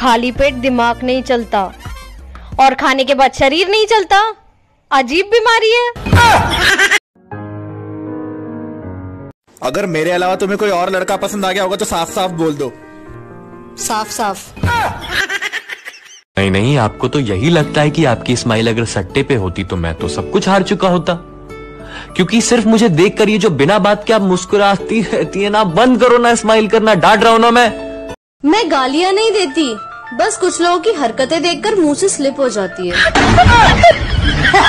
खाली पेट दिमाग नहीं चलता। और खाने के बाद शरीर नहीं चलता। अजीब बीमारी है। अगर मेरे अलावा तुम्हें कोई और लड़का पसंद आ गया होगा तो साफ़ साफ़ बोल दो। साफ़ साफ़ नहीं नहीं आपको तो यही लगता है कि आपकी स्माइल अगर सट्टे पे होती तो मैं तो सब कुछ हार चुका होता। क्योंकि सिर्फ़ मुझे देख कर ये जो बिना बात के आप मुस्कुराती रहती है ना बंद करो ना स्माइल करना डांट रहा हूँ ना मैं। मैं गालियाँ नहीं देती। बस कुछ लोगों की हरकतें देखकर मुँह से स्लिप हो जाती है।